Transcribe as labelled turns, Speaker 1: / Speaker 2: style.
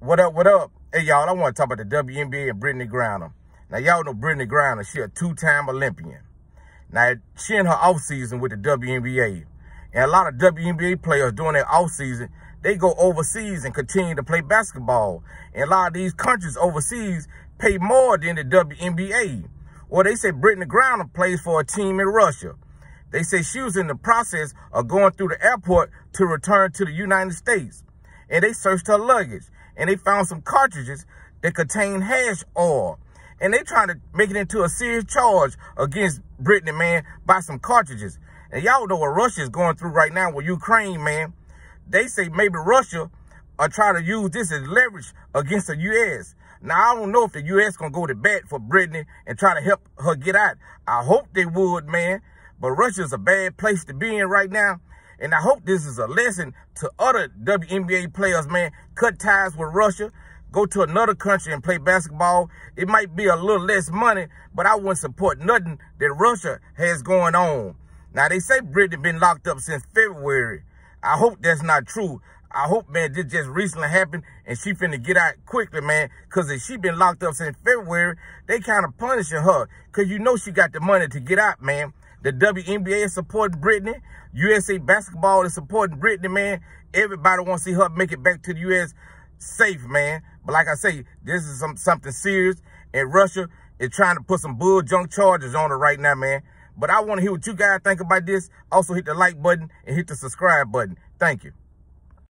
Speaker 1: What up, what up? Hey, y'all, I want to talk about the WNBA and Brittney Griner. Now, y'all know Brittney Griner, she a two-time Olympian. Now, she in her offseason with the WNBA. And a lot of WNBA players during their offseason, they go overseas and continue to play basketball. And a lot of these countries overseas pay more than the WNBA. Well, they say Brittney Griner plays for a team in Russia. They say she was in the process of going through the airport to return to the United States. And they searched her luggage and they found some cartridges that contain hash oil. And they trying to make it into a serious charge against Brittney, man, by some cartridges. And y'all know what Russia is going through right now with Ukraine, man. They say maybe Russia uh, are trying to use this as leverage against the U.S. Now, I don't know if the U.S. going to go to bat for Brittney and try to help her get out. I hope they would, man. But Russia's a bad place to be in right now. And I hope this is a lesson to other WNBA players, man. Cut ties with Russia. Go to another country and play basketball. It might be a little less money, but I wouldn't support nothing that Russia has going on. Now, they say Brittney been locked up since February. I hope that's not true. I hope, man, this just recently happened and she finna get out quickly, man. Because if she been locked up since February, they kind of punishing her. Because you know she got the money to get out, man. The WNBA is supporting Brittney. USA Basketball is supporting Brittney, man. Everybody wants to see her make it back to the U.S. safe, man. But like I say, this is some something serious. And Russia is trying to put some bull junk charges on her right now, man. But I want to hear what you guys think about this. Also, hit the like button and hit the subscribe button. Thank you.